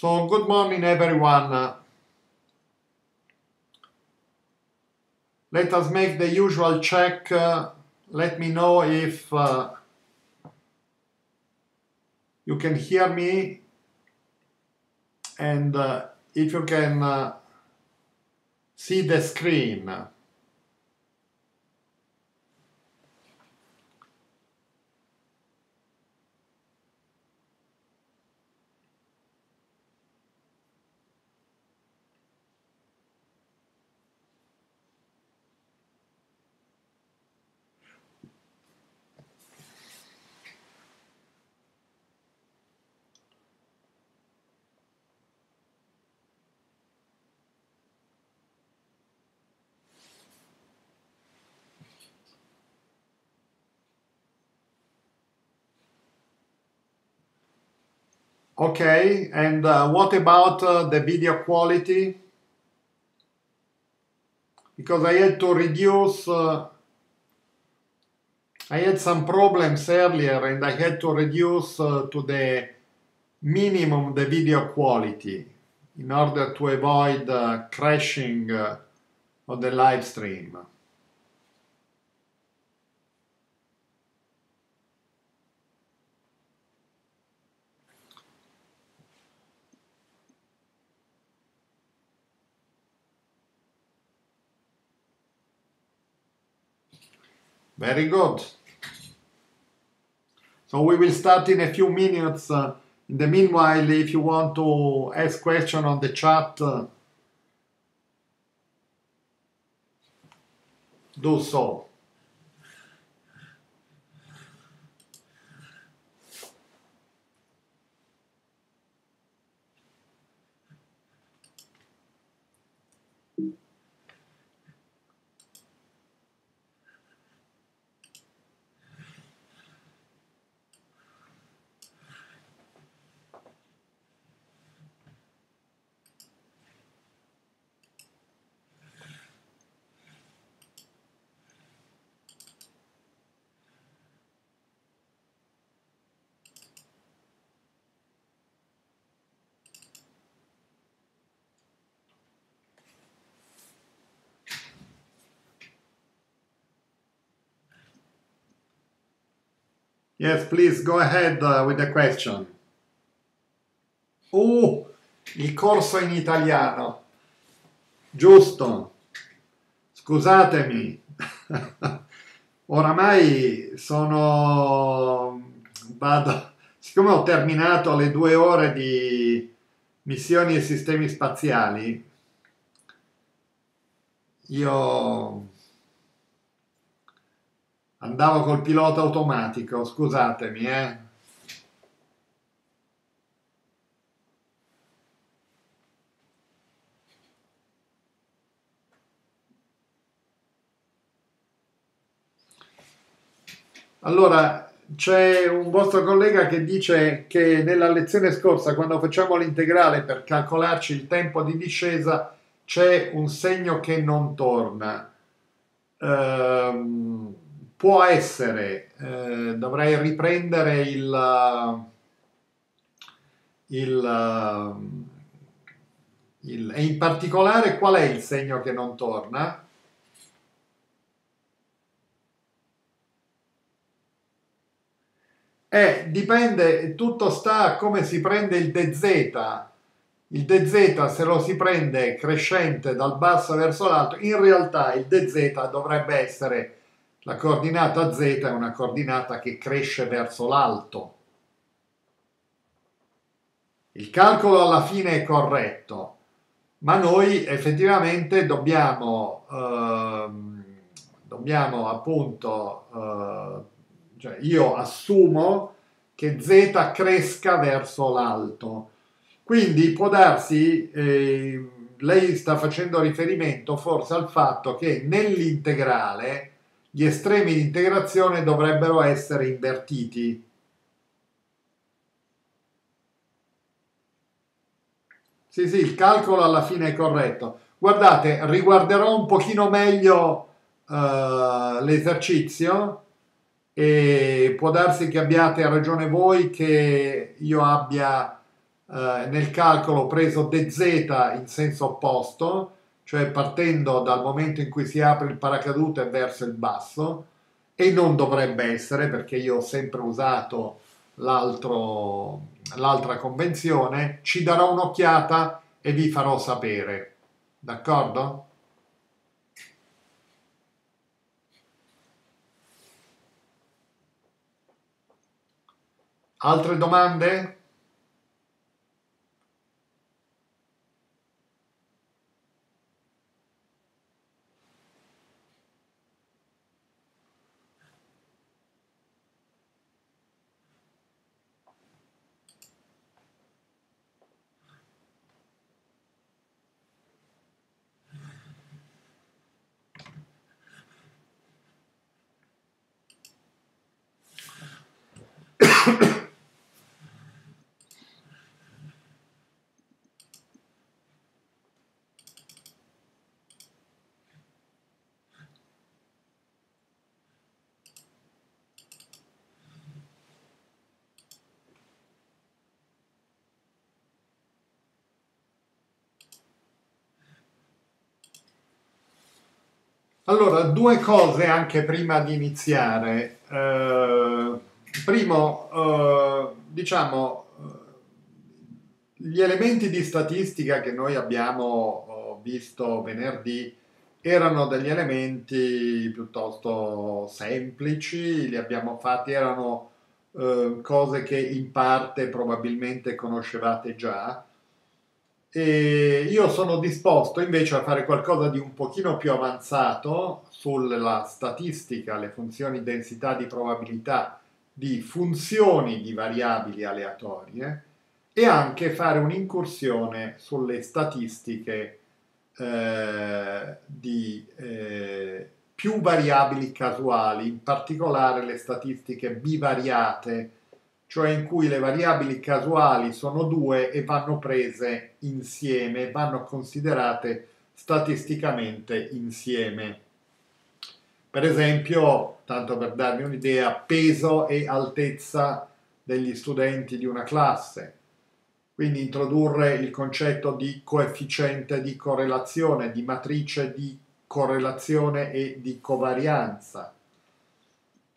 So, good morning everyone. Let us make the usual check. Uh, let me know if uh, you can hear me and uh, if you can uh, see the screen. Okay, and uh, what about uh, the video quality? Because I had to reduce, uh, I had some problems earlier and I had to reduce uh, to the minimum the video quality in order to avoid uh, crashing uh, of the live stream. Very good. So we will start in a few minutes. Uh, in the meanwhile, if you want to ask question on the chat, uh, do so. Yes, please go ahead uh, with the question. Uh, il corso in italiano. Giusto. Scusatemi. Oramai sono... Vado... Siccome ho terminato le due ore di missioni e sistemi spaziali, io Andavo col pilota automatico, scusatemi, eh. Allora, c'è un vostro collega che dice che nella lezione scorsa, quando facciamo l'integrale per calcolarci il tempo di discesa, c'è un segno che non torna. Ehm, può essere, eh, dovrei riprendere il, il, il, e in particolare qual è il segno che non torna? Eh, dipende, tutto sta a come si prende il dz. Il dz se lo si prende crescente dal basso verso l'alto, in realtà il dz dovrebbe essere la coordinata z è una coordinata che cresce verso l'alto. Il calcolo alla fine è corretto, ma noi effettivamente dobbiamo, ehm, dobbiamo appunto, eh, cioè io assumo che z cresca verso l'alto. Quindi può darsi, eh, lei sta facendo riferimento forse al fatto che nell'integrale gli estremi di integrazione dovrebbero essere invertiti. Sì, sì, il calcolo alla fine è corretto. Guardate, riguarderò un pochino meglio uh, l'esercizio e può darsi che abbiate ragione voi che io abbia eh, nel calcolo preso dz in senso opposto, cioè partendo dal momento in cui si apre il paracadute verso il basso, e non dovrebbe essere perché io ho sempre usato l'altra convenzione, ci darò un'occhiata e vi farò sapere. D'accordo? Altre domande? Allora, due cose anche prima di iniziare. Eh, primo, eh, diciamo, eh, gli elementi di statistica che noi abbiamo visto venerdì erano degli elementi piuttosto semplici, li abbiamo fatti, erano eh, cose che in parte probabilmente conoscevate già e io sono disposto invece a fare qualcosa di un pochino più avanzato sulla statistica, le funzioni densità di probabilità di funzioni di variabili aleatorie e anche fare un'incursione sulle statistiche eh, di eh, più variabili casuali, in particolare le statistiche bivariate cioè in cui le variabili casuali sono due e vanno prese insieme, vanno considerate statisticamente insieme. Per esempio, tanto per darvi un'idea, peso e altezza degli studenti di una classe. Quindi introdurre il concetto di coefficiente di correlazione, di matrice di correlazione e di covarianza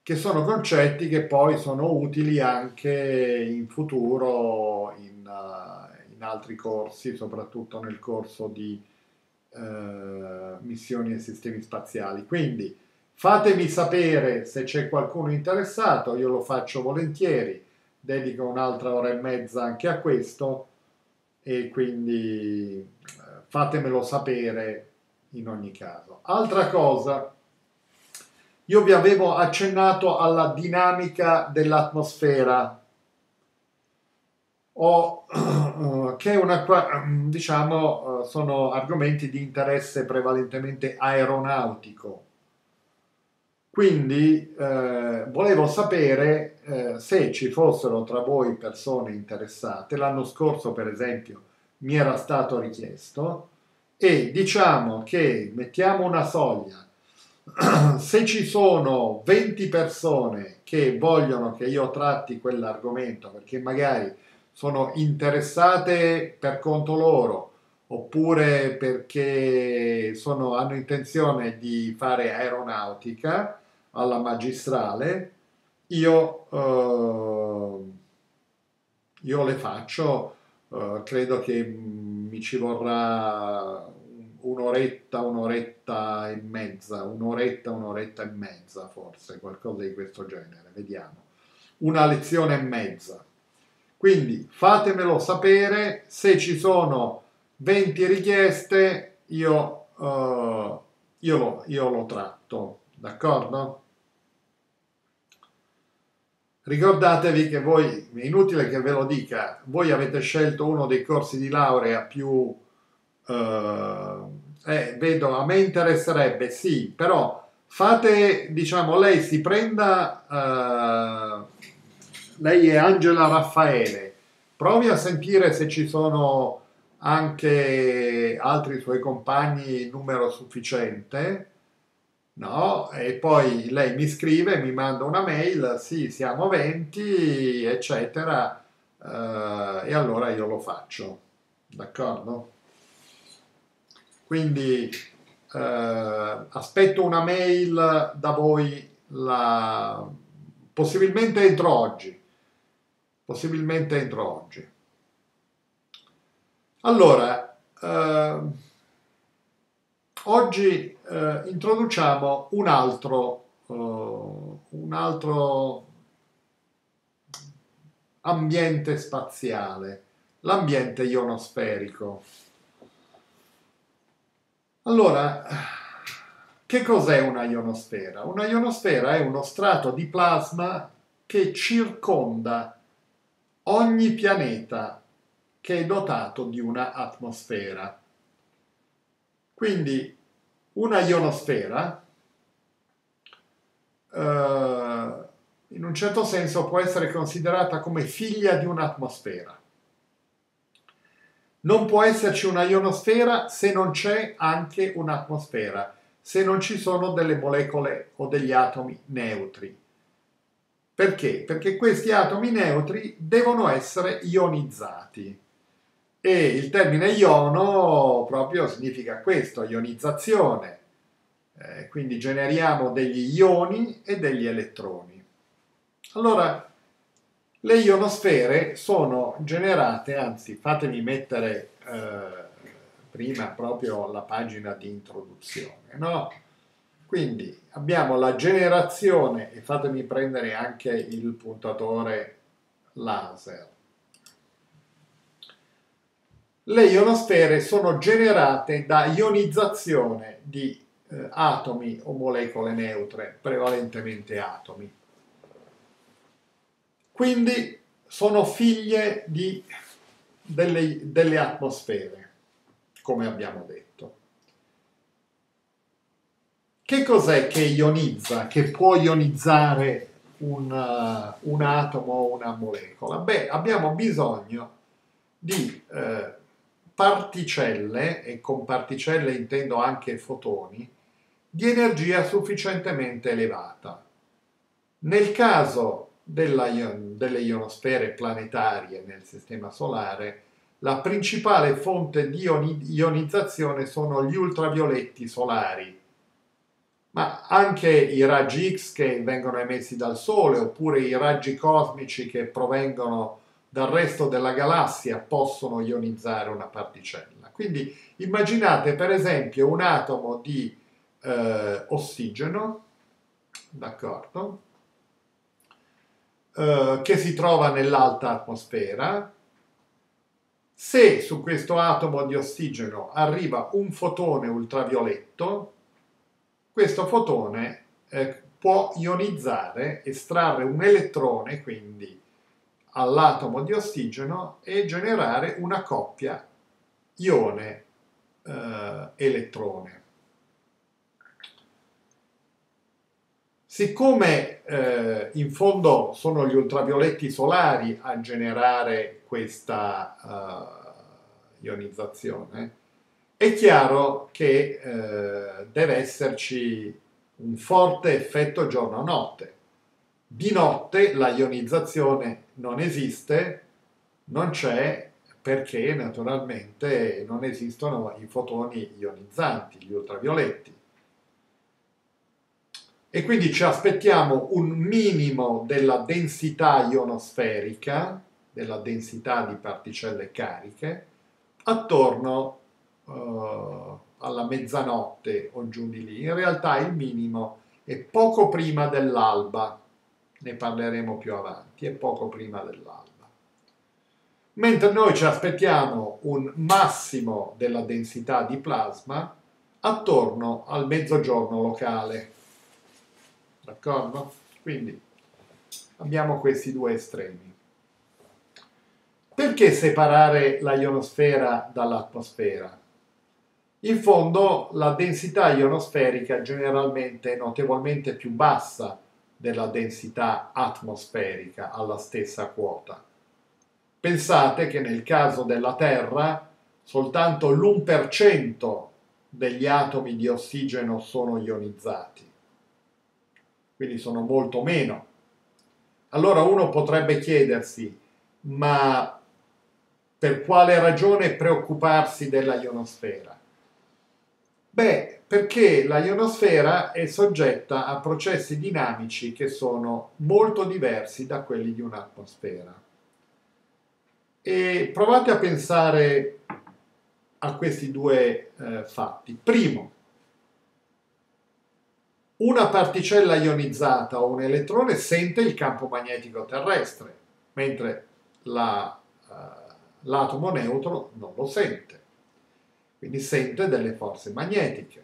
che sono concetti che poi sono utili anche in futuro in, uh, in altri corsi, soprattutto nel corso di uh, missioni e sistemi spaziali. Quindi fatemi sapere se c'è qualcuno interessato, io lo faccio volentieri, dedico un'altra ora e mezza anche a questo e quindi uh, fatemelo sapere in ogni caso. Altra cosa, io vi avevo accennato alla dinamica dell'atmosfera, o, che è una, diciamo, sono argomenti di interesse prevalentemente aeronautico. Quindi eh, volevo sapere eh, se ci fossero tra voi persone interessate. L'anno scorso, per esempio, mi era stato richiesto e diciamo che mettiamo una soglia se ci sono 20 persone che vogliono che io tratti quell'argomento perché magari sono interessate per conto loro oppure perché sono, hanno intenzione di fare aeronautica alla magistrale, io, eh, io le faccio, eh, credo che mi ci vorrà un'oretta, un'oretta e mezza, un'oretta, un'oretta e mezza forse, qualcosa di questo genere, vediamo. Una lezione e mezza. Quindi fatemelo sapere, se ci sono 20 richieste io, uh, io, lo, io lo tratto, d'accordo? Ricordatevi che voi, è inutile che ve lo dica, voi avete scelto uno dei corsi di laurea più Uh, eh, vedo, a me interesserebbe, sì, però fate, diciamo, lei si prenda, uh, lei è Angela Raffaele, provi a sentire se ci sono anche altri suoi compagni in numero sufficiente, no? E poi lei mi scrive, mi manda una mail, sì, siamo 20, eccetera eh, e allora io lo faccio, d'accordo? Quindi eh, aspetto una mail da voi la, possibilmente entro oggi, possibilmente entro oggi. Allora, eh, oggi eh, introduciamo un altro, eh, un altro ambiente spaziale, l'ambiente ionosferico. Allora, che cos'è una ionosfera? Una ionosfera è uno strato di plasma che circonda ogni pianeta che è dotato di una atmosfera. Quindi una ionosfera eh, in un certo senso può essere considerata come figlia di un'atmosfera. Non può esserci una ionosfera se non c'è anche un'atmosfera, se non ci sono delle molecole o degli atomi neutri. Perché? Perché questi atomi neutri devono essere ionizzati. E il termine iono proprio significa questo, ionizzazione. Eh, quindi generiamo degli ioni e degli elettroni. Allora, le ionosfere sono generate, anzi fatemi mettere eh, prima proprio la pagina di introduzione, no? Quindi abbiamo la generazione, e fatemi prendere anche il puntatore laser. Le ionosfere sono generate da ionizzazione di eh, atomi o molecole neutre, prevalentemente atomi. Quindi sono figlie di, delle, delle atmosfere, come abbiamo detto. Che cos'è che ionizza, che può ionizzare un, uh, un atomo o una molecola? Beh, abbiamo bisogno di eh, particelle, e con particelle intendo anche fotoni, di energia sufficientemente elevata. Nel caso della, delle ionosfere planetarie nel Sistema Solare, la principale fonte di ionizzazione sono gli ultravioletti solari, ma anche i raggi X che vengono emessi dal Sole oppure i raggi cosmici che provengono dal resto della galassia possono ionizzare una particella. Quindi immaginate per esempio un atomo di eh, ossigeno, d'accordo? Eh, che si trova nell'alta atmosfera. Se su questo atomo di ossigeno arriva un fotone ultravioletto, questo fotone eh, può ionizzare, estrarre un elettrone, quindi all'atomo di ossigeno, e generare una coppia ione-elettrone. Siccome eh, in fondo sono gli ultravioletti solari a generare questa uh, ionizzazione, è chiaro che eh, deve esserci un forte effetto giorno-notte. Di notte la ionizzazione non esiste, non c'è perché naturalmente non esistono i fotoni ionizzanti, gli ultravioletti e quindi ci aspettiamo un minimo della densità ionosferica, della densità di particelle cariche, attorno uh, alla mezzanotte o giù di lì. In realtà il minimo è poco prima dell'alba, ne parleremo più avanti, è poco prima dell'alba. Mentre noi ci aspettiamo un massimo della densità di plasma attorno al mezzogiorno locale. D'accordo? Quindi abbiamo questi due estremi. Perché separare la ionosfera dall'atmosfera? In fondo la densità ionosferica generalmente è notevolmente più bassa della densità atmosferica alla stessa quota. Pensate che nel caso della Terra soltanto l'1% degli atomi di ossigeno sono ionizzati quindi sono molto meno. Allora uno potrebbe chiedersi ma per quale ragione preoccuparsi della ionosfera? Beh, perché la ionosfera è soggetta a processi dinamici che sono molto diversi da quelli di un'atmosfera. E provate a pensare a questi due eh, fatti. Primo, una particella ionizzata o un elettrone sente il campo magnetico terrestre, mentre la, uh, l'atomo neutro non lo sente, quindi sente delle forze magnetiche.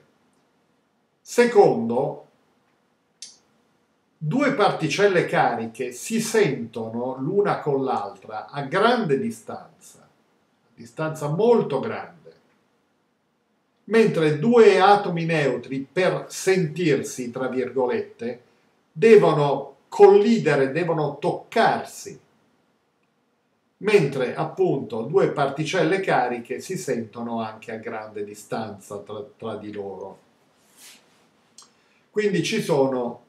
Secondo, due particelle cariche si sentono l'una con l'altra a grande distanza, distanza molto grande mentre due atomi neutri per sentirsi, tra virgolette, devono collidere, devono toccarsi, mentre appunto due particelle cariche si sentono anche a grande distanza tra, tra di loro. Quindi ci sono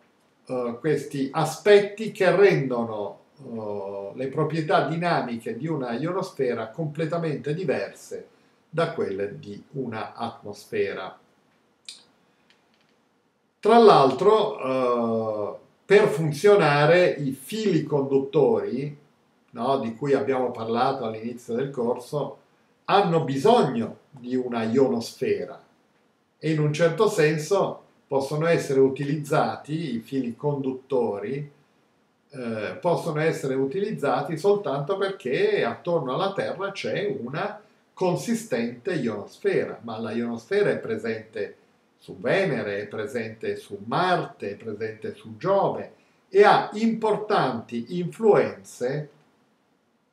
uh, questi aspetti che rendono uh, le proprietà dinamiche di una ionosfera completamente diverse da quelle di una atmosfera. Tra l'altro, eh, per funzionare i fili conduttori, no, di cui abbiamo parlato all'inizio del corso, hanno bisogno di una ionosfera e in un certo senso possono essere utilizzati, i fili conduttori, eh, possono essere utilizzati soltanto perché attorno alla Terra c'è una consistente ionosfera, ma la ionosfera è presente su Venere, è presente su Marte, è presente su Giove e ha importanti influenze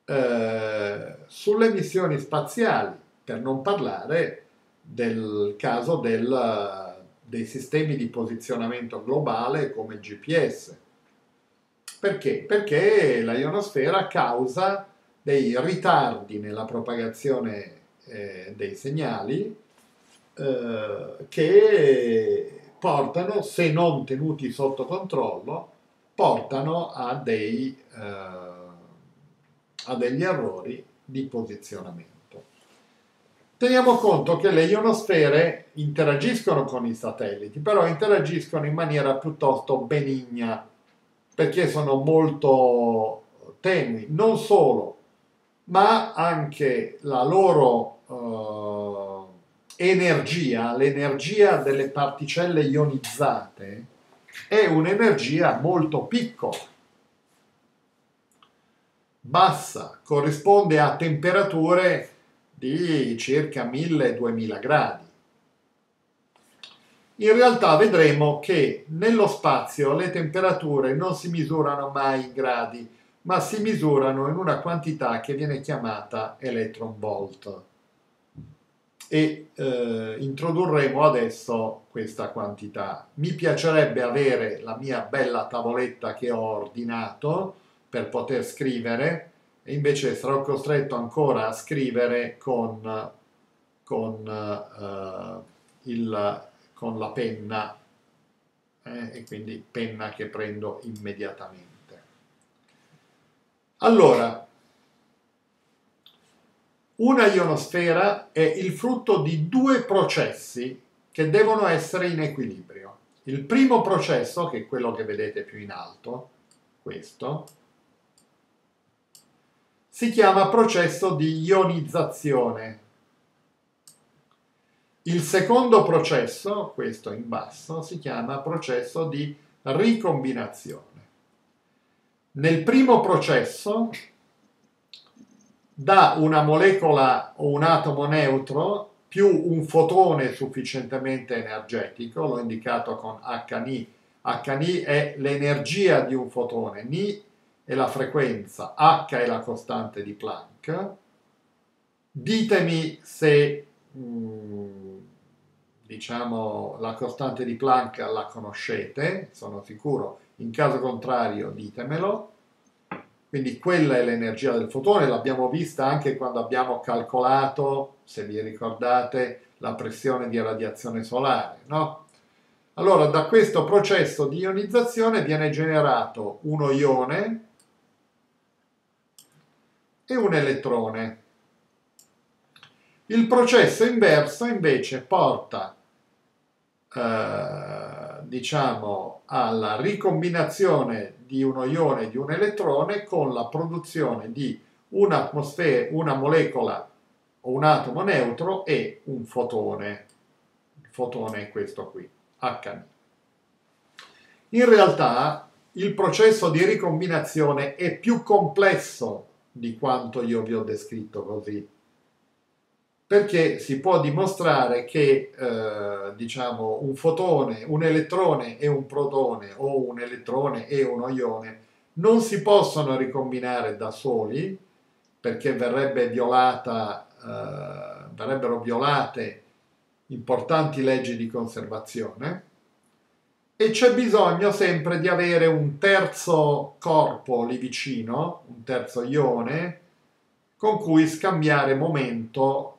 eh, sulle missioni spaziali, per non parlare del caso del, dei sistemi di posizionamento globale come GPS. Perché? Perché la ionosfera causa dei ritardi nella propagazione eh, dei segnali eh, che portano, se non tenuti sotto controllo, portano a, dei, eh, a degli errori di posizionamento. Teniamo conto che le ionosfere interagiscono con i satelliti, però interagiscono in maniera piuttosto benigna, perché sono molto tenui. Non solo, ma anche la loro uh, energia, l'energia delle particelle ionizzate, è un'energia molto piccola, bassa, corrisponde a temperature di circa 1000-2000 gradi. In realtà vedremo che nello spazio le temperature non si misurano mai in gradi, ma si misurano in una quantità che viene chiamata electron volt. E eh, introdurremo adesso questa quantità. Mi piacerebbe avere la mia bella tavoletta che ho ordinato per poter scrivere e invece sarò costretto ancora a scrivere con, con, uh, il, con la penna eh, e quindi penna che prendo immediatamente. Allora, una ionosfera è il frutto di due processi che devono essere in equilibrio. Il primo processo, che è quello che vedete più in alto, questo, si chiama processo di ionizzazione. Il secondo processo, questo in basso, si chiama processo di ricombinazione. Nel primo processo, da una molecola o un atomo neutro più un fotone sufficientemente energetico, l'ho indicato con HNI. HNI è l'energia di un fotone, Ni è la frequenza, H è la costante di Planck. Ditemi se mm, diciamo la costante di Planck la conoscete, sono sicuro in caso contrario ditemelo. Quindi quella è l'energia del fotone, l'abbiamo vista anche quando abbiamo calcolato, se vi ricordate, la pressione di radiazione solare, no? Allora, da questo processo di ionizzazione viene generato uno ione e un elettrone. Il processo inverso invece porta eh, diciamo alla ricombinazione di uno ione e di un elettrone con la produzione di un'atmosfera, una molecola o un atomo neutro e un fotone. Il fotone è questo qui, H. In realtà il processo di ricombinazione è più complesso di quanto io vi ho descritto così perché si può dimostrare che eh, diciamo un fotone, un elettrone e un protone o un elettrone e uno ione non si possono ricombinare da soli perché violata, eh, verrebbero violate importanti leggi di conservazione e c'è bisogno sempre di avere un terzo corpo lì vicino, un terzo ione, con cui scambiare momento,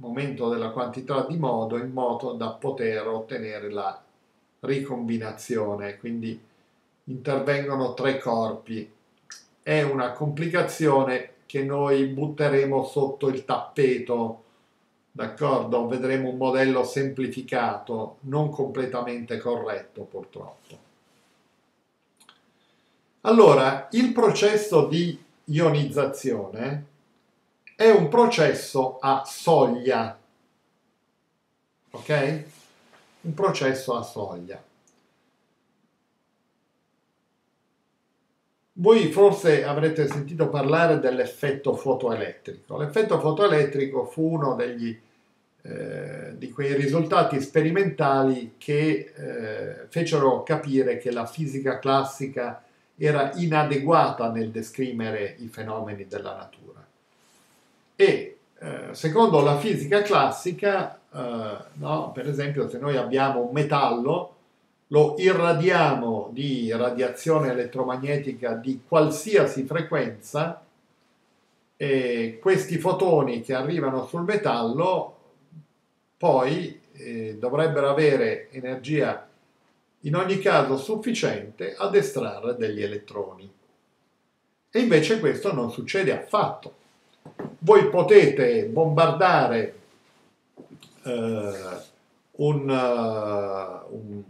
momento della quantità di modo in modo da poter ottenere la ricombinazione. Quindi intervengono tre corpi. È una complicazione che noi butteremo sotto il tappeto D'accordo? Vedremo un modello semplificato, non completamente corretto purtroppo. Allora, il processo di ionizzazione è un processo a soglia, ok? Un processo a soglia. Voi forse avrete sentito parlare dell'effetto fotoelettrico. L'effetto fotoelettrico fu uno degli, eh, di quei risultati sperimentali che eh, fecero capire che la fisica classica era inadeguata nel descrivere i fenomeni della natura. E eh, secondo la fisica classica, eh, no, per esempio, se noi abbiamo un metallo, lo irradiamo di radiazione elettromagnetica di qualsiasi frequenza e questi fotoni che arrivano sul metallo poi eh, dovrebbero avere energia in ogni caso sufficiente ad estrarre degli elettroni. E invece questo non succede affatto. Voi potete bombardare eh, un, uh, un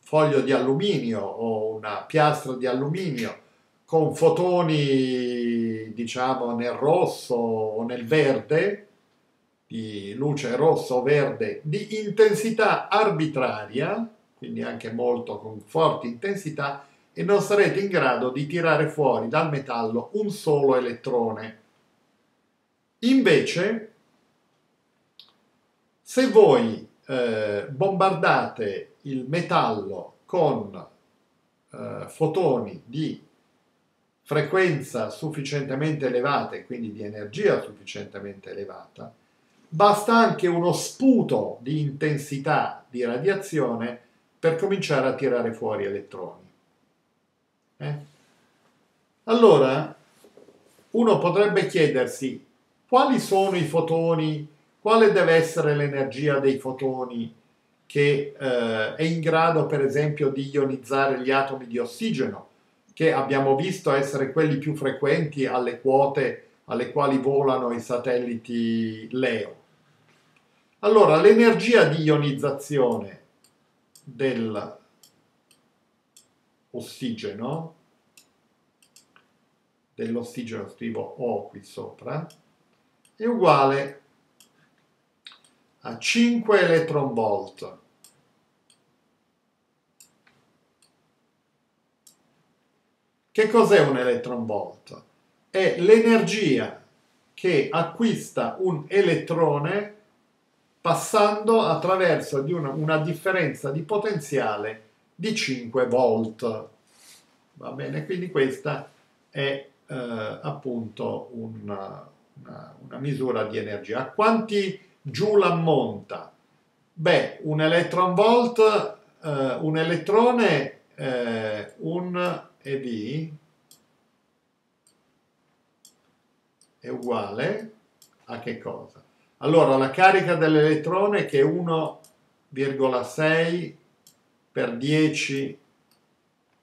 foglio di alluminio o una piastra di alluminio con fotoni diciamo nel rosso o nel verde di luce rosso o verde di intensità arbitraria quindi anche molto con forti intensità e non sarete in grado di tirare fuori dal metallo un solo elettrone invece se voi eh, bombardate il metallo con eh, fotoni di frequenza sufficientemente elevata e quindi di energia sufficientemente elevata, basta anche uno sputo di intensità di radiazione per cominciare a tirare fuori elettroni. Eh? Allora, uno potrebbe chiedersi quali sono i fotoni, quale deve essere l'energia dei fotoni che eh, è in grado per esempio di ionizzare gli atomi di ossigeno, che abbiamo visto essere quelli più frequenti alle quote alle quali volano i satelliti Leo. Allora, l'energia di ionizzazione dell'ossigeno, dell'ossigeno scrivo O qui sopra, è uguale a 5 electron volt Che cos'è un electron volt? È l'energia che acquista un elettrone passando attraverso di una, una, differenza di potenziale di 5 volt. Va bene, quindi questa è eh, appunto una, una, una, misura di energia. A quanti joule ammonta? Beh, un electron volt, eh, un elettrone, eh, un e B è uguale a che cosa? Allora la carica dell'elettrone che è 1,6 per 10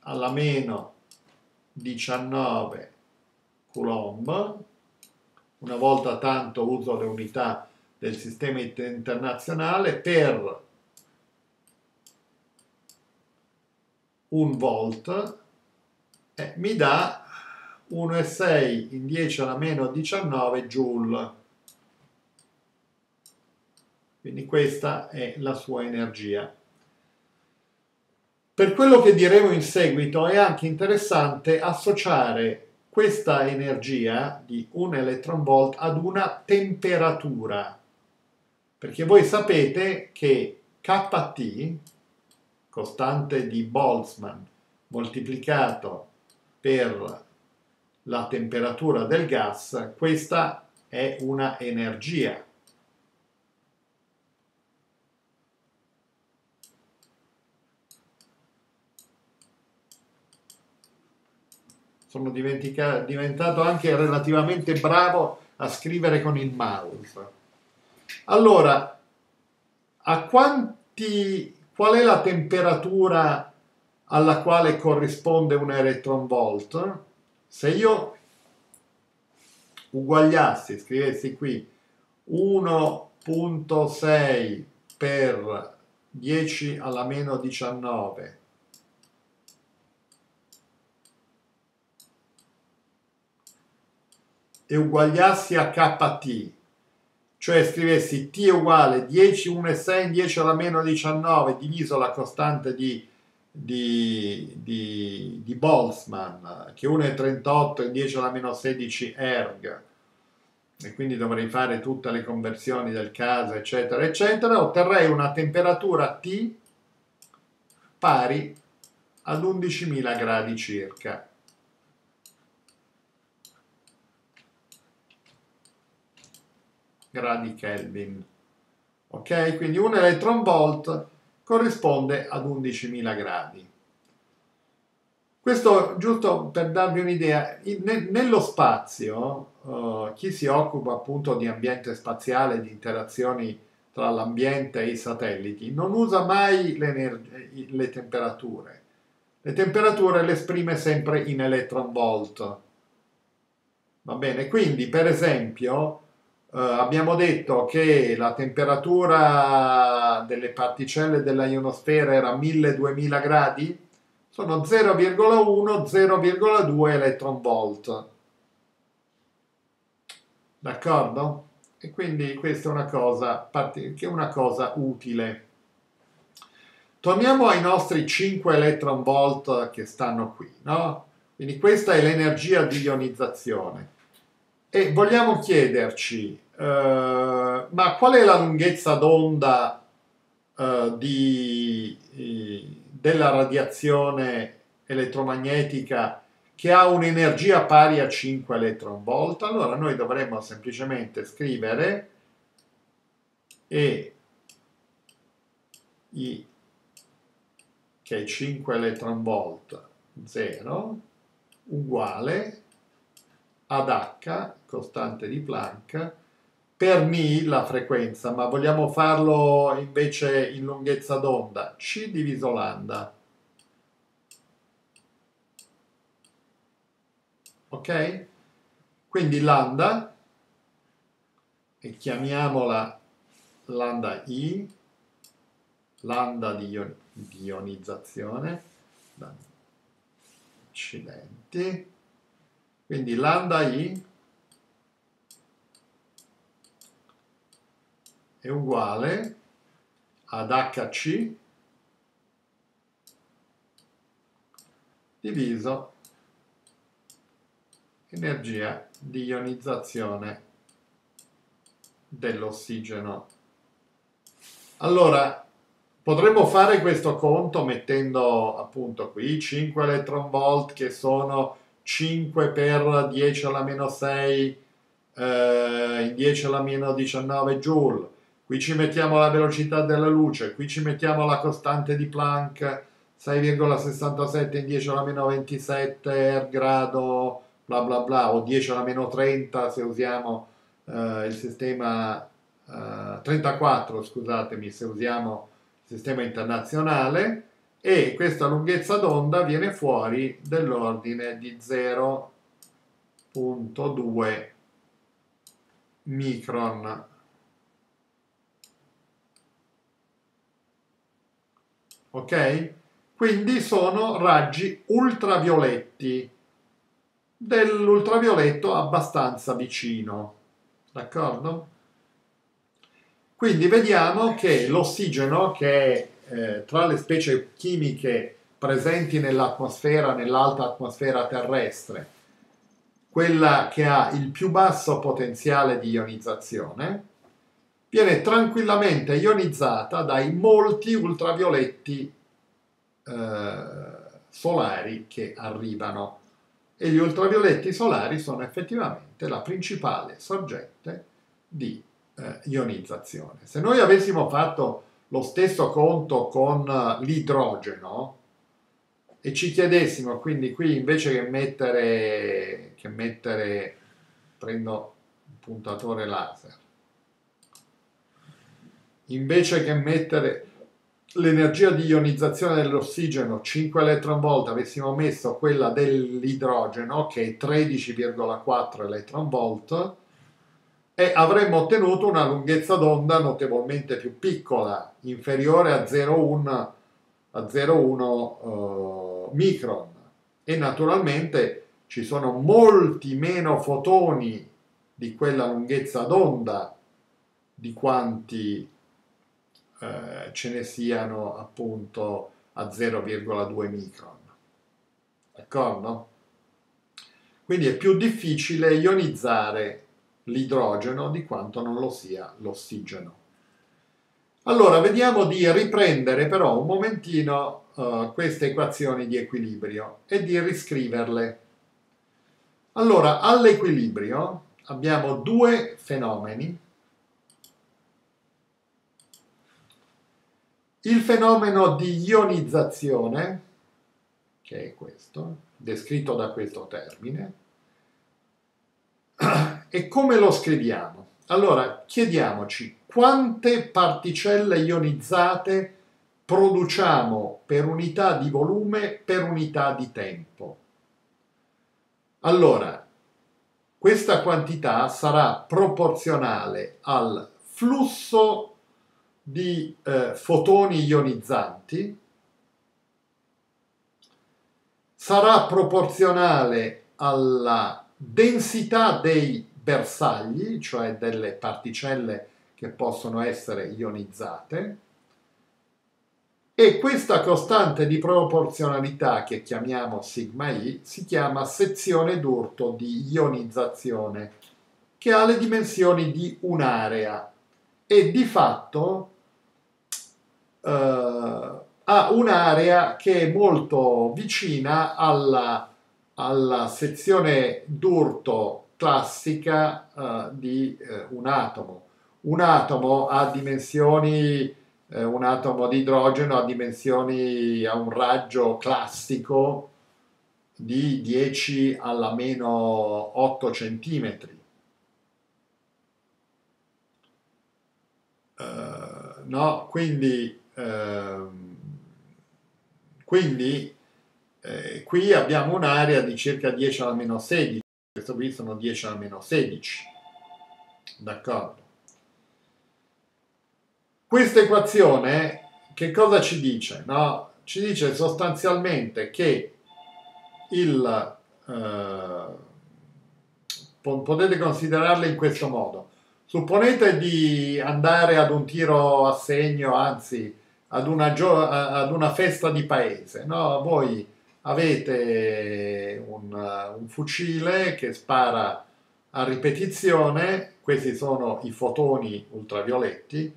alla meno 19 coulomb una volta tanto uso le unità del sistema internazionale, per un volt eh, mi dà 1,6 in 10 alla meno 19 joule. Quindi questa è la sua energia. Per quello che diremo in seguito è anche interessante associare questa energia di un electron volt ad una temperatura, perché voi sapete che kT, costante di Boltzmann, moltiplicato per la temperatura del gas, questa è una energia. Sono diventato anche relativamente bravo a scrivere con il mouse. Allora, a quanti, qual è la temperatura alla quale corrisponde un electron volt? Se io uguagliassi, scrivessi qui 1.6 per 10 alla meno 19 e uguagliassi a kt, cioè scrivessi t uguale 10, 1 e 6 10 alla meno 19 diviso la costante di, di, di, di Boltzmann, che 1 è 38 e 10 alla meno 16 erg, e quindi dovrei fare tutte le conversioni del caso, eccetera, eccetera, otterrei una temperatura T pari ad 11.000 gradi circa. Gradi Kelvin. Ok? Quindi un electron volt corrisponde ad 11.000 gradi. Questo giusto per darvi un'idea, nello spazio uh, chi si occupa appunto di ambiente spaziale, di interazioni tra l'ambiente e i satelliti, non usa mai le, le temperature. Le temperature le esprime sempre in electron volt. Va bene? Quindi, per esempio, Uh, abbiamo detto che la temperatura delle particelle della ionosfera era 1000-2000 gradi, sono 0,1-0,2 electron volt. D'accordo? E quindi questa è una cosa, che è una cosa utile. Torniamo ai nostri 5 electron volt che stanno qui, no? Quindi questa è l'energia di ionizzazione. E vogliamo chiederci, uh, ma qual è la lunghezza d'onda uh, di, della radiazione elettromagnetica che ha un'energia pari a 5 electron volt? Allora noi dovremmo semplicemente scrivere E I che è 5 electron volt 0 uguale ad H, costante di Planck, per μ la frequenza, ma vogliamo farlo invece in lunghezza d'onda, c diviso lambda. Ok? Quindi lambda, e chiamiamola lambda I, lambda di ionizzazione, accidenti, quindi lambda i è uguale ad hc diviso energia di ionizzazione dell'ossigeno. Allora, potremmo fare questo conto mettendo appunto qui 5 electron volt che sono 5 per 10 alla meno 6 eh, in 10 alla meno 19 joule. Qui ci mettiamo la velocità della luce, qui ci mettiamo la costante di Planck 6,67 in 10 alla meno 27 er grado, bla bla bla, o 10 alla meno 30 se usiamo eh, il sistema eh, 34, scusatemi, se usiamo il sistema internazionale e questa lunghezza d'onda viene fuori dell'ordine di 0.2 micron. Ok? Quindi sono raggi ultravioletti dell'ultravioletto abbastanza vicino. D'accordo? Quindi vediamo che l'ossigeno, che è eh, tra le specie chimiche presenti nell'atmosfera, nell'alta atmosfera terrestre, quella che ha il più basso potenziale di ionizzazione, viene tranquillamente ionizzata dai molti ultravioletti eh, solari che arrivano e gli ultravioletti solari sono effettivamente la principale sorgente di eh, ionizzazione. Se noi avessimo fatto lo stesso conto con eh, l'idrogeno e ci chiedessimo, quindi qui invece che mettere, che mettere prendo un puntatore laser, invece che mettere l'energia di ionizzazione dell'ossigeno 5 electron volt avessimo messo quella dell'idrogeno che è 13,4 electron volt e avremmo ottenuto una lunghezza d'onda notevolmente più piccola, inferiore a 0,1 a 0,1 uh, micron e naturalmente ci sono molti meno fotoni di quella lunghezza d'onda di quanti eh, ce ne siano appunto a 0,2 micron. D'accordo? Quindi è più difficile ionizzare l'idrogeno di quanto non lo sia l'ossigeno. Allora, vediamo di riprendere però un momentino uh, queste equazioni di equilibrio e di riscriverle. Allora, all'equilibrio abbiamo due fenomeni Il fenomeno di ionizzazione, che è questo, descritto da questo termine, e come lo scriviamo? Allora, chiediamoci quante particelle ionizzate produciamo per unità di volume per unità di tempo. Allora, questa quantità sarà proporzionale al flusso di eh, fotoni ionizzanti sarà proporzionale alla densità dei bersagli, cioè delle particelle che possono essere ionizzate, e questa costante di proporzionalità che chiamiamo sigma i si chiama sezione d'urto di ionizzazione, che ha le dimensioni di un'area e di fatto eh, ha un'area che è molto vicina alla, alla sezione d'urto classica eh, di eh, un atomo. Un atomo ha dimensioni, eh, un atomo di idrogeno ha dimensioni, ha un raggio classico di 10 alla meno 8 centimetri. Uh, no, quindi Ehm, quindi eh, qui abbiamo un'area di circa 10 alla meno 16, questo qui sono 10 alla meno 16, d'accordo? Questa equazione che cosa ci dice? No? Ci dice sostanzialmente che il... Eh, potete considerarla in questo modo. Supponete di andare ad un tiro a segno, anzi ad una, ad una festa di paese. No? Voi avete un, un fucile che spara a ripetizione, questi sono i fotoni ultravioletti,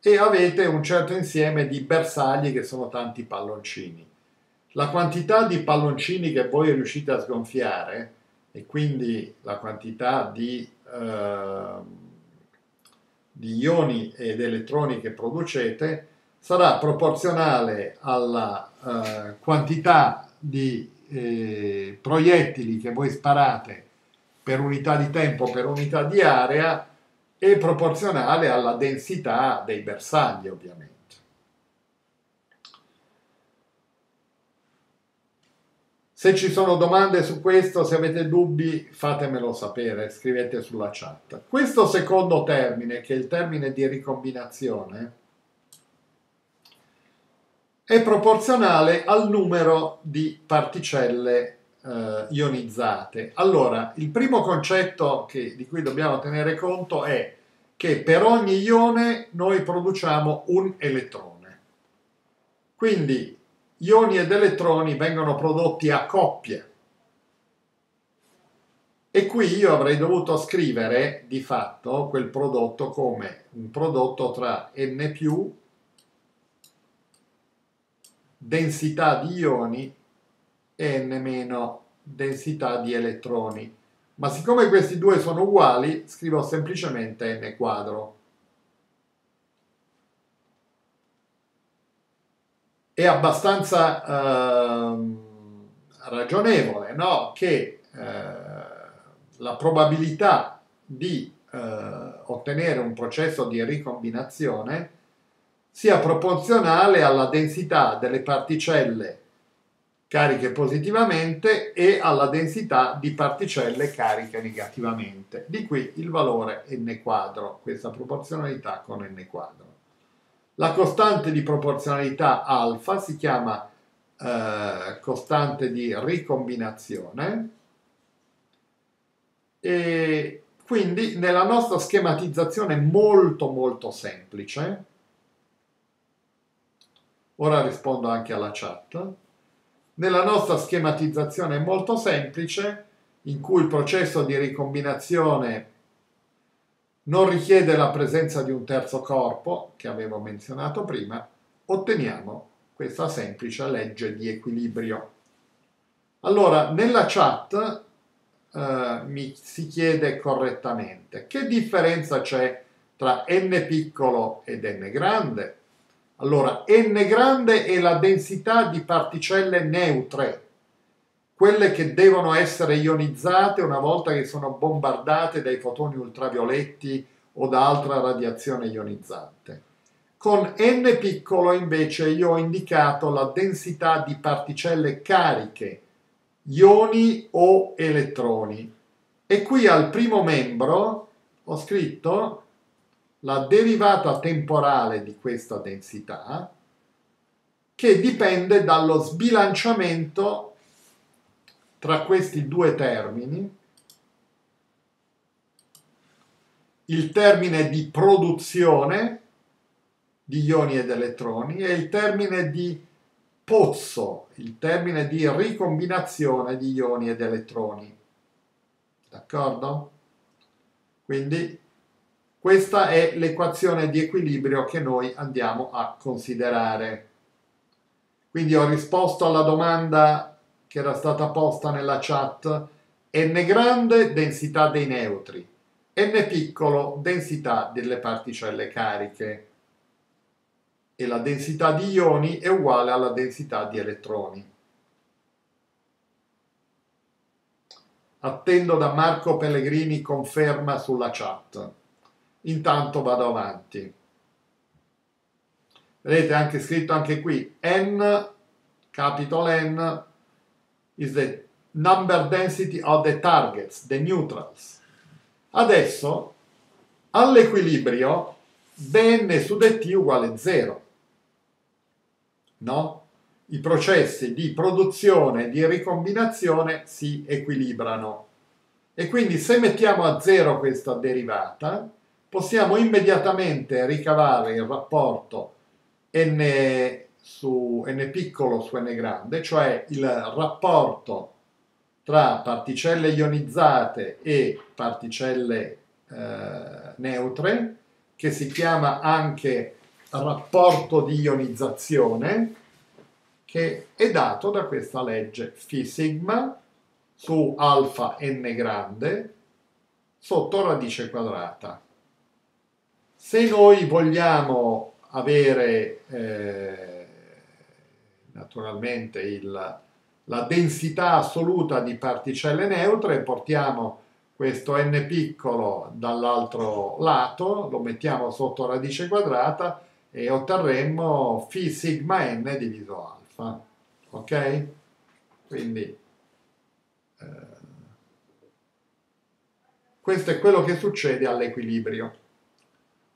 e avete un certo insieme di bersagli che sono tanti palloncini. La quantità di palloncini che voi riuscite a sgonfiare e quindi la quantità di, eh, di ioni ed elettroni che producete sarà proporzionale alla eh, quantità di eh, proiettili che voi sparate per unità di tempo, per unità di area e proporzionale alla densità dei bersagli ovviamente. Se ci sono domande su questo, se avete dubbi, fatemelo sapere, scrivete sulla chat. Questo secondo termine, che è il termine di ricombinazione, è proporzionale al numero di particelle eh, ionizzate. Allora, il primo concetto che, di cui dobbiamo tenere conto è che per ogni ione noi produciamo un elettrone. Quindi ioni ed elettroni vengono prodotti a coppie. E qui io avrei dovuto scrivere di fatto quel prodotto come un prodotto tra N più densità di ioni e N meno densità di elettroni. Ma siccome questi due sono uguali, scrivo semplicemente N quadro. è abbastanza eh, ragionevole no? che eh, la probabilità di eh, ottenere un processo di ricombinazione sia proporzionale alla densità delle particelle cariche positivamente e alla densità di particelle cariche negativamente. Di qui il valore n quadro, questa proporzionalità con n quadro. La costante di proporzionalità alfa si chiama eh, costante di ricombinazione e quindi nella nostra schematizzazione molto molto semplice, ora rispondo anche alla chat, nella nostra schematizzazione molto semplice in cui il processo di ricombinazione non richiede la presenza di un terzo corpo, che avevo menzionato prima, otteniamo questa semplice legge di equilibrio. Allora, nella chat eh, mi si chiede correttamente che differenza c'è tra n piccolo ed n grande? Allora, n grande è la densità di particelle neutre, quelle che devono essere ionizzate una volta che sono bombardate dai fotoni ultravioletti o da altra radiazione ionizzante. Con n piccolo invece io ho indicato la densità di particelle cariche, ioni o elettroni. E qui al primo membro ho scritto la derivata temporale di questa densità che dipende dallo sbilanciamento tra questi due termini, il termine di produzione di ioni ed elettroni e il termine di pozzo, il termine di ricombinazione di ioni ed elettroni. D'accordo? Quindi questa è l'equazione di equilibrio che noi andiamo a considerare. Quindi ho risposto alla domanda che era stata posta nella chat, n grande densità dei neutri, n piccolo densità delle particelle cariche e la densità di ioni è uguale alla densità di elettroni. Attendo da Marco Pellegrini conferma sulla chat. Intanto vado avanti. Vedete anche scritto anche qui n, capital N, is the number density of the targets, the neutrals. Adesso all'equilibrio dn su dt uguale 0. No? I processi di produzione e di ricombinazione si equilibrano. E quindi se mettiamo a 0 questa derivata, possiamo immediatamente ricavare il rapporto n su n piccolo su n grande, cioè il rapporto tra particelle ionizzate e particelle eh, neutre, che si chiama anche rapporto di ionizzazione, che è dato da questa legge φ sigma su alfa n grande sotto radice quadrata. Se noi vogliamo avere eh, naturalmente il, la densità assoluta di particelle neutre, portiamo questo n piccolo dall'altro lato, lo mettiamo sotto radice quadrata e otterremo φ sigma n diviso alfa. Ok? Quindi Eh, questo è quello che succede all'equilibrio.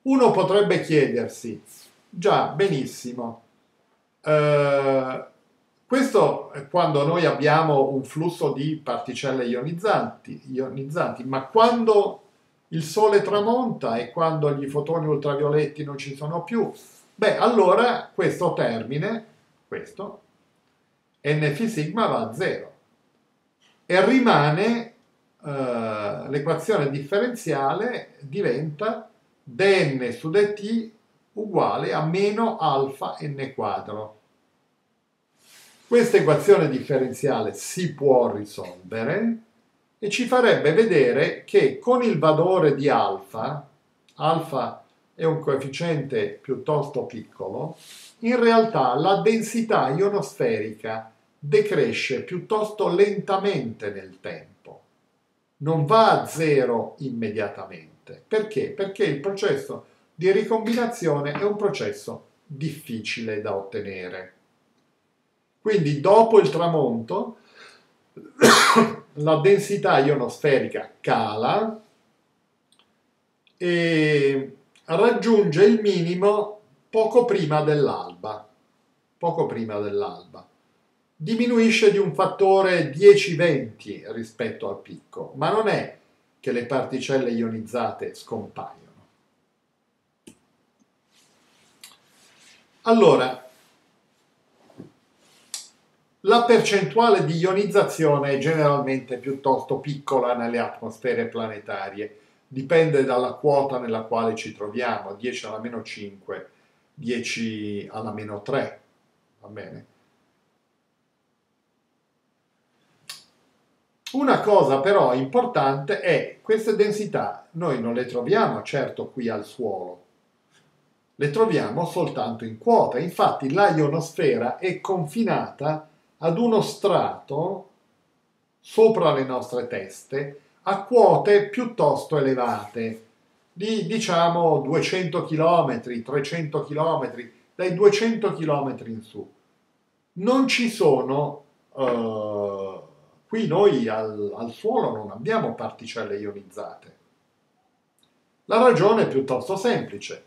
Uno potrebbe chiedersi, già, benissimo, eh, questo è quando noi abbiamo un flusso di particelle ionizzanti, ionizzanti, ma quando il sole tramonta e quando gli fotoni ultravioletti non ci sono più, beh, allora questo termine, questo, nf sigma va a zero. E rimane eh, l'equazione differenziale diventa dn su dt uguale a meno alfa n quadro questa equazione differenziale si può risolvere e ci farebbe vedere che con il valore di alfa, alfa è un coefficiente piuttosto piccolo, in realtà la densità ionosferica decresce piuttosto lentamente nel tempo. Non va a zero immediatamente. Perché? Perché il processo di ricombinazione è un processo difficile da ottenere. Quindi dopo il tramonto la densità ionosferica cala e raggiunge il minimo poco prima dell'alba. Poco prima dell'alba. Diminuisce di un fattore 10-20 rispetto al picco, ma non è che le particelle ionizzate scompaiono. Allora, la percentuale di ionizzazione è generalmente piuttosto piccola nelle atmosfere planetarie, dipende dalla quota nella quale ci troviamo, 10 alla meno 5, 10 alla meno 3, va bene? Una cosa però importante è queste densità noi non le troviamo certo qui al suolo, le troviamo soltanto in quota, infatti la ionosfera è confinata ad uno strato sopra le nostre teste a quote piuttosto elevate, di diciamo 200 km, 300 km, dai 200 km in su. Non ci sono, uh, qui noi al, al suolo non abbiamo particelle ionizzate. La ragione è piuttosto semplice,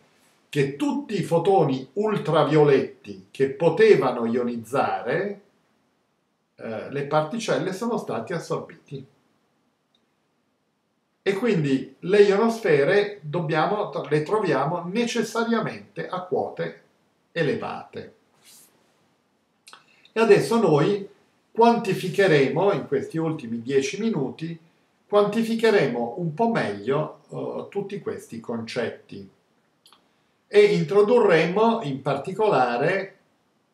che tutti i fotoni ultravioletti che potevano ionizzare eh, le particelle sono stati assorbiti. E quindi le ionosfere dobbiamo, le troviamo necessariamente a quote elevate. E adesso noi quantificheremo, in questi ultimi dieci minuti, quantificheremo un po' meglio uh, tutti questi concetti e introdurremo in particolare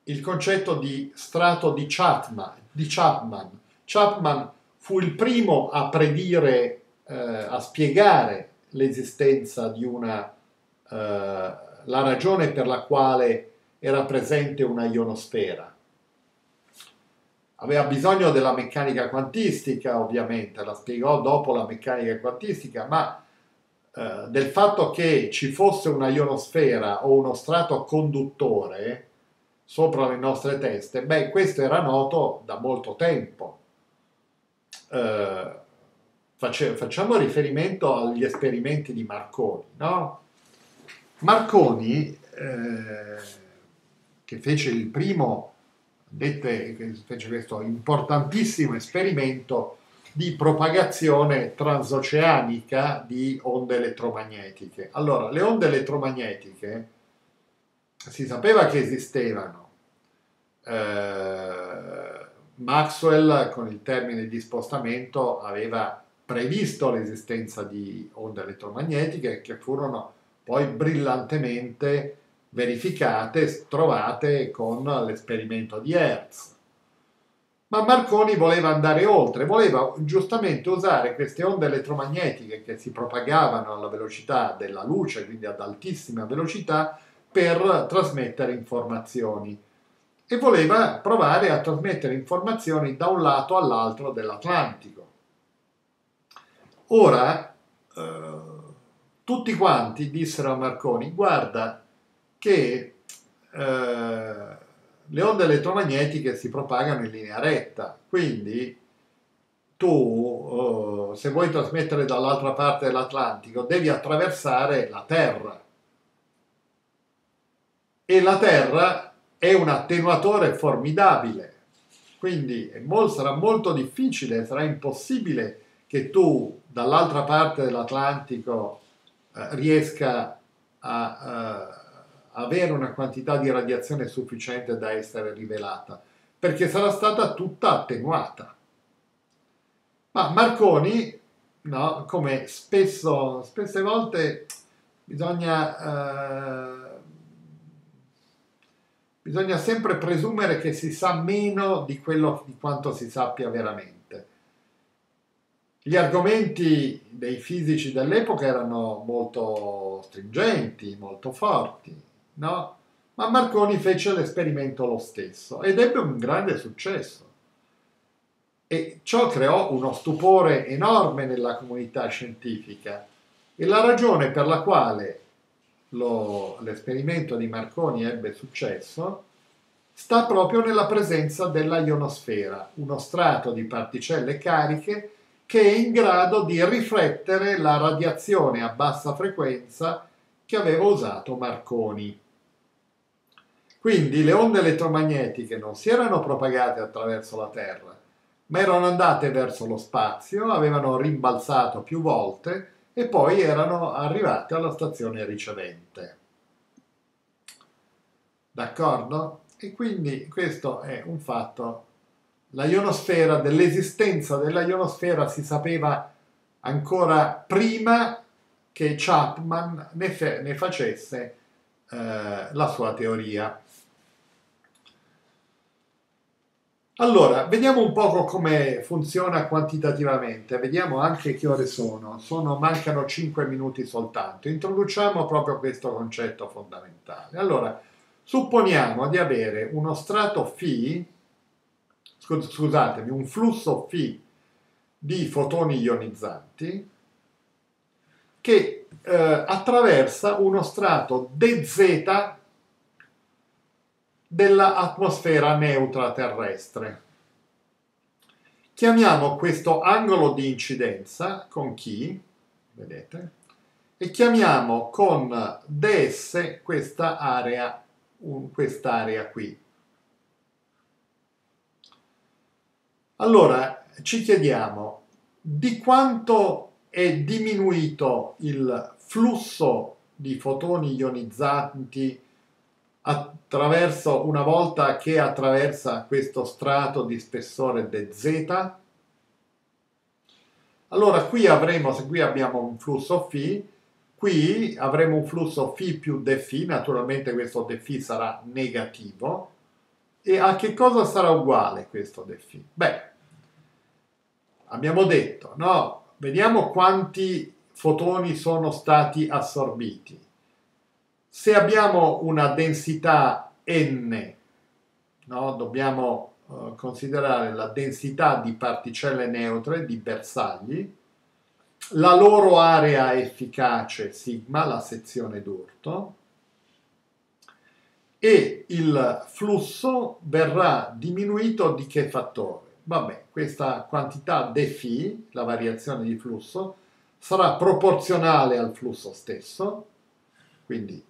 il concetto di strato di Chapman, di Chapman. Chapman fu il primo a predire, eh, a spiegare l'esistenza di una, eh, la ragione per la quale era presente una ionosfera. Aveva bisogno della meccanica quantistica, ovviamente, la spiegò dopo la meccanica quantistica, ma eh, del fatto che ci fosse una ionosfera o uno strato conduttore, sopra le nostre teste, beh, questo era noto da molto tempo. Eh, face, facciamo riferimento agli esperimenti di Marconi, no? Marconi, eh, che fece il primo, dette, fece questo importantissimo esperimento di propagazione transoceanica di onde elettromagnetiche. Allora, le onde elettromagnetiche si sapeva che esistevano. Eh, Maxwell con il termine di spostamento aveva previsto l'esistenza di onde elettromagnetiche che furono poi brillantemente verificate, trovate con l'esperimento di Hertz. Ma Marconi voleva andare oltre, voleva giustamente usare queste onde elettromagnetiche che si propagavano alla velocità della luce, quindi ad altissima velocità, per trasmettere informazioni e voleva provare a trasmettere informazioni da un lato all'altro dell'Atlantico. Ora, eh, tutti quanti dissero a Marconi, guarda che eh, le onde elettromagnetiche si propagano in linea retta, quindi tu, uh, se vuoi trasmettere dall'altra parte dell'Atlantico, devi attraversare la Terra. E la Terra è un attenuatore formidabile, quindi sarà molto difficile, sarà impossibile che tu dall'altra parte dell'Atlantico eh, riesca a eh, avere una quantità di radiazione sufficiente da essere rivelata, perché sarà stata tutta attenuata. Ma Marconi, no, come spesso, spesse volte bisogna, eh, bisogna sempre presumere che si sa meno di quello di quanto si sappia veramente. Gli argomenti dei fisici dell'epoca erano molto stringenti, molto forti, no? Ma Marconi fece l'esperimento lo stesso ed ebbe un grande successo. E ciò creò uno stupore enorme nella comunità scientifica. E la ragione per la quale l'esperimento di Marconi ebbe successo sta proprio nella presenza della ionosfera, uno strato di particelle cariche che è in grado di riflettere la radiazione a bassa frequenza che aveva usato Marconi. Quindi le onde elettromagnetiche non si erano propagate attraverso la Terra, ma erano andate verso lo spazio, avevano rimbalzato più volte e poi erano arrivate alla stazione ricevente. D'accordo? E quindi questo è un fatto. La ionosfera, dell'esistenza della ionosfera si sapeva ancora prima che Chapman ne, ne facesse eh, la sua teoria. Allora, vediamo un poco come funziona quantitativamente, vediamo anche che ore sono. sono. Mancano 5 minuti soltanto. Introduciamo proprio questo concetto fondamentale. Allora, supponiamo di avere uno strato φ, scusatemi, un flusso φ di fotoni ionizzanti che eh, attraversa uno strato dz dell'atmosfera neutra terrestre. Chiamiamo questo angolo di incidenza con chi, vedete, e chiamiamo con ds questa area, quest'area qui. Allora ci chiediamo di quanto è diminuito il flusso di fotoni ionizzanti attraverso una volta che attraversa questo strato di spessore dz allora qui avremo se qui abbiamo un flusso φ qui avremo un flusso φ più dφ naturalmente questo dφ sarà negativo e a che cosa sarà uguale questo dφ? beh abbiamo detto no vediamo quanti fotoni sono stati assorbiti se abbiamo una densità n, no? dobbiamo uh, considerare la densità di particelle neutre, di bersagli, la loro area efficace sigma, la sezione d'urto, e il flusso verrà diminuito di che fattore? Vabbè, questa quantità dφ, la variazione di flusso, sarà proporzionale al flusso stesso, quindi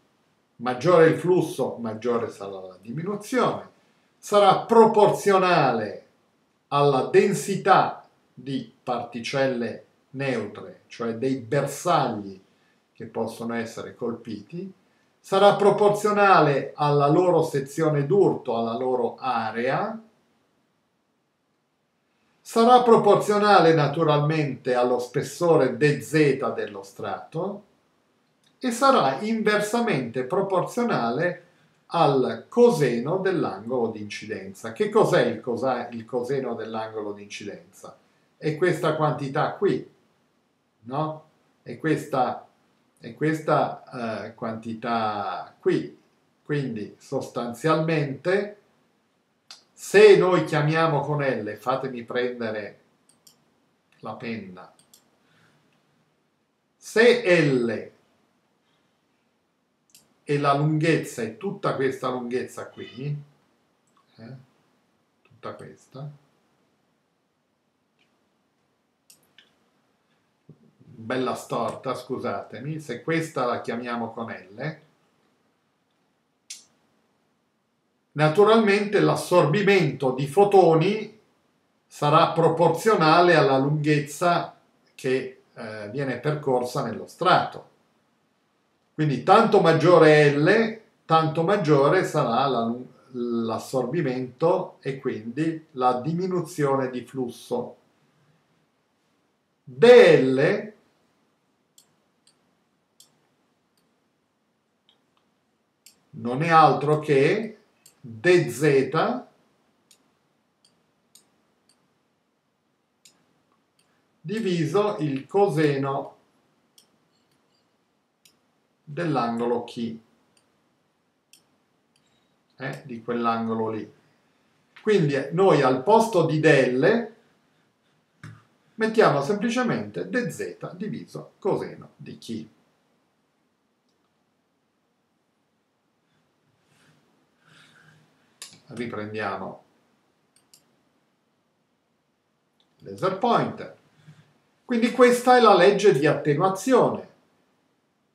maggiore il flusso, maggiore sarà la diminuzione, sarà proporzionale alla densità di particelle neutre, cioè dei bersagli che possono essere colpiti, sarà proporzionale alla loro sezione d'urto, alla loro area, sarà proporzionale naturalmente allo spessore dz dello strato, e sarà inversamente proporzionale al coseno dell'angolo di incidenza. Che cos'è il, cos'è il coseno dell'angolo di incidenza? È questa quantità qui, no? È questa, è questa eh, quantità qui. Quindi sostanzialmente, se noi chiamiamo con L, fatemi prendere la penna, se L e la lunghezza è tutta questa lunghezza qui, eh, tutta questa, bella storta, scusatemi, se questa la chiamiamo con L, naturalmente l'assorbimento di fotoni sarà proporzionale alla lunghezza che eh, viene percorsa nello strato. Quindi tanto maggiore L, tanto maggiore sarà la, l'assorbimento e quindi la diminuzione di flusso. DL non è altro che dz diviso il coseno dell'angolo chi eh, di quell'angolo lì. Quindi noi al posto di del mettiamo semplicemente dz diviso coseno di chi. Riprendiamo laser pointer. Quindi questa è la legge di attenuazione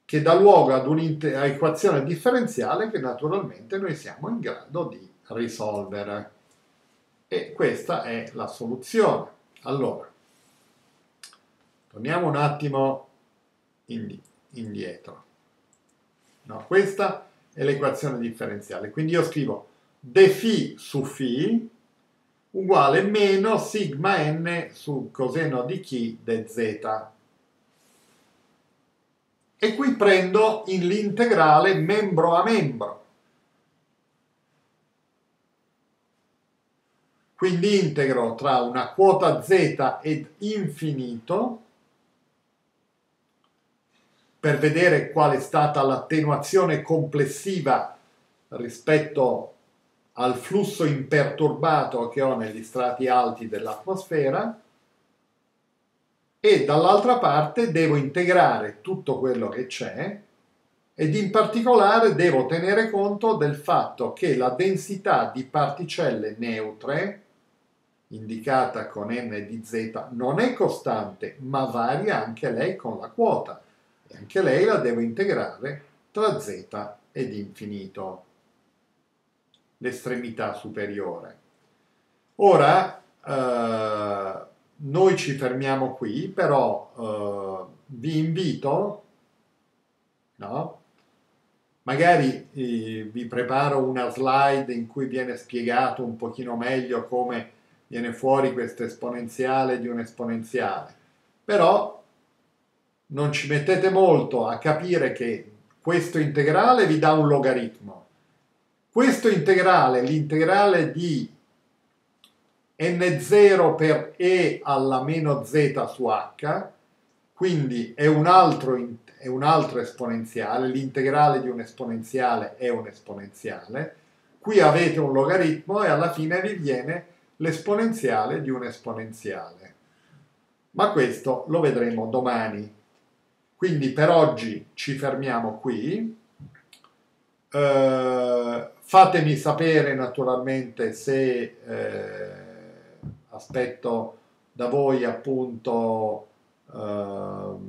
che dà luogo ad un'equazione differenziale che naturalmente noi siamo in grado di risolvere. E questa è la soluzione. Allora, torniamo un attimo indietro. No, questa è l'equazione differenziale. Quindi io scrivo dφ su φ uguale meno sigma n su coseno di chi dz. E qui prendo l'integrale membro a membro. Quindi integro tra una quota z ed infinito per vedere qual è stata l'attenuazione complessiva rispetto al flusso imperturbato che ho negli strati alti dell'atmosfera e dall'altra parte devo integrare tutto quello che c'è ed in particolare devo tenere conto del fatto che la densità di particelle neutre, indicata con n di z, non è costante, ma varia anche lei con la quota e anche lei la devo integrare tra z ed infinito, l'estremità superiore. Ora, eh, noi ci fermiamo qui, però eh, vi invito, no? magari eh, vi preparo una slide in cui viene spiegato un pochino meglio come viene fuori questo esponenziale di un esponenziale, però non ci mettete molto a capire che questo integrale vi dà un logaritmo. Questo integrale, l'integrale di n0 per e alla meno z su h, quindi è un altro, è un altro esponenziale, l'integrale di un esponenziale è un esponenziale, qui avete un logaritmo e alla fine vi viene l'esponenziale di un esponenziale. Ma questo lo vedremo domani. Quindi per oggi ci fermiamo qui. Uh, fatemi sapere naturalmente se eh, aspetto da voi appunto ehm,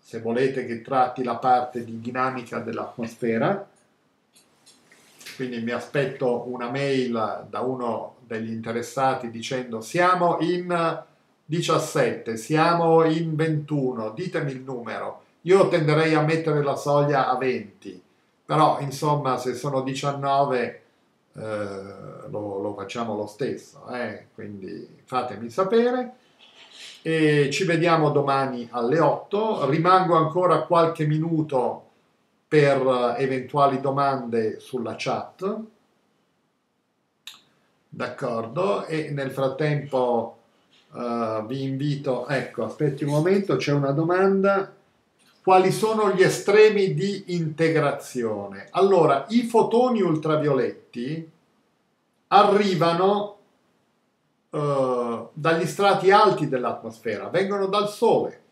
se volete che tratti la parte di dinamica dell'atmosfera quindi mi aspetto una mail da uno degli interessati dicendo siamo in 17, siamo in 21, ditemi il numero. Io tenderei a mettere la soglia a 20, però insomma se sono 19 eh, lo, lo, facciamo lo stesso, eh? quindi fatemi sapere. E ci vediamo domani alle 8. Rimango ancora qualche minuto per eventuali domande sulla chat. D'accordo? E nel frattempo uh, vi invito, ecco, aspetti un momento, c'è una domanda. Quali sono gli estremi di integrazione? Allora, i fotoni ultravioletti arrivano uh, dagli strati alti dell'atmosfera, vengono dal Sole.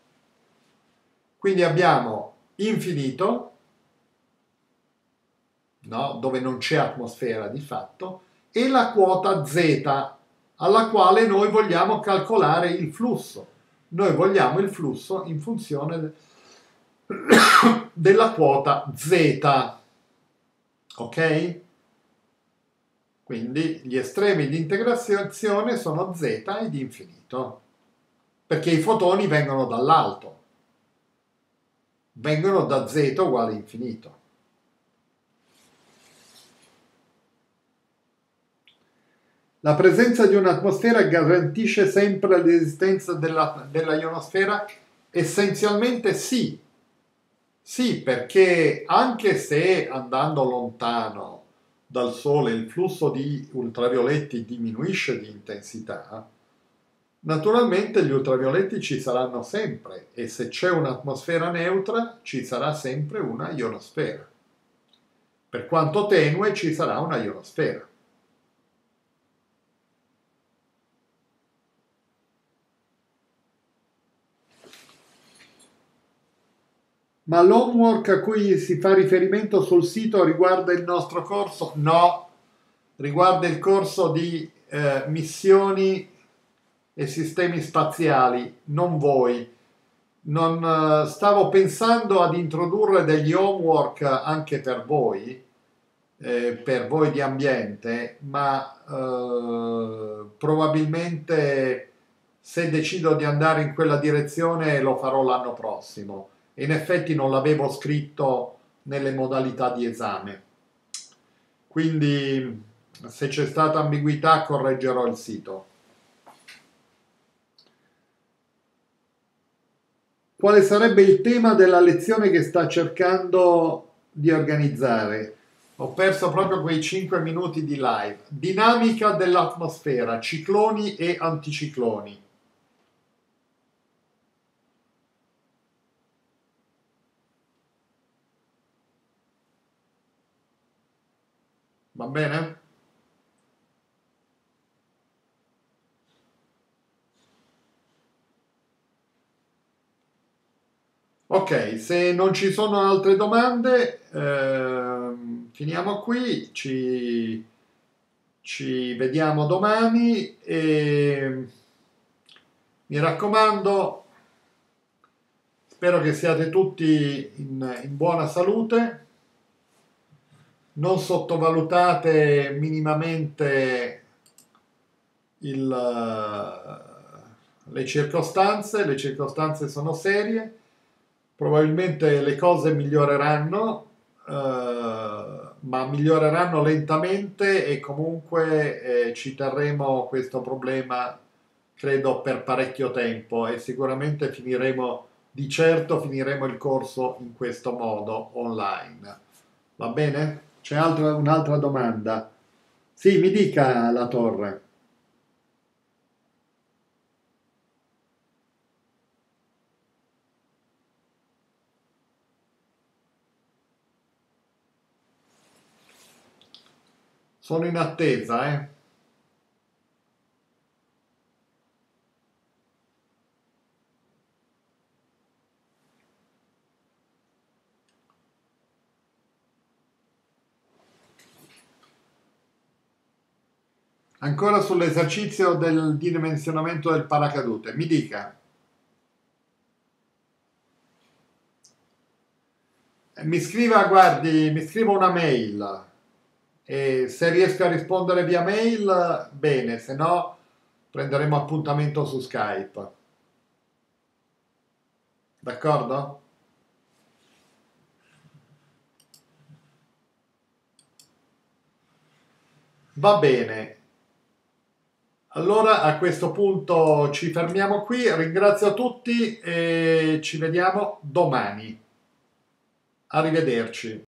Quindi abbiamo infinito, no? dove non c'è atmosfera di fatto, e la quota z alla quale noi vogliamo calcolare il flusso. Noi vogliamo il flusso in funzione della quota z. Ok? Quindi gli estremi di integrazione sono z ed infinito, perché i fotoni vengono dall'alto, vengono da z uguale infinito. La presenza di un'atmosfera garantisce sempre l'esistenza della, della ionosfera? Essenzialmente sì. Sì, perché anche se andando lontano dal Sole il flusso di ultravioletti diminuisce di intensità, naturalmente gli ultravioletti ci saranno sempre e se c'è un'atmosfera neutra ci sarà sempre una ionosfera. Per quanto tenue ci sarà una ionosfera. Ma l'homework a cui si fa riferimento sul sito riguarda il nostro corso? No, riguarda il corso di eh, missioni e sistemi spaziali, non voi. Non, eh, stavo pensando ad introdurre degli homework anche per voi, eh, per voi di ambiente, ma eh, probabilmente se decido di andare in quella direzione lo farò l'anno prossimo in effetti non l'avevo scritto nelle modalità di esame. Quindi se c'è stata ambiguità correggerò il sito. Quale sarebbe il tema della lezione che sta cercando di organizzare? Ho perso proprio quei 5 minuti di live. Dinamica dell'atmosfera, cicloni e anticicloni. Va bene? Ok, se non ci sono altre domande, eh, finiamo qui, ci, ci vediamo domani e mi raccomando, spero che siate tutti in, in buona salute non sottovalutate minimamente il, le circostanze, le circostanze sono serie, probabilmente le cose miglioreranno, eh, ma miglioreranno lentamente e comunque eh, ci terremo questo problema credo per parecchio tempo e sicuramente finiremo di certo finiremo il corso in questo modo online. Va bene? C'è altra, un'altra domanda. Sì, mi dica la torre. Sono in attesa, eh. Ancora sull'esercizio del dimensionamento del paracadute, mi dica. Mi scriva, guardi, mi scriva una mail e se riesco a rispondere via mail, bene, se no prenderemo appuntamento su Skype. D'accordo? Va bene, allora a questo punto ci fermiamo qui, ringrazio tutti e ci vediamo domani. Arrivederci.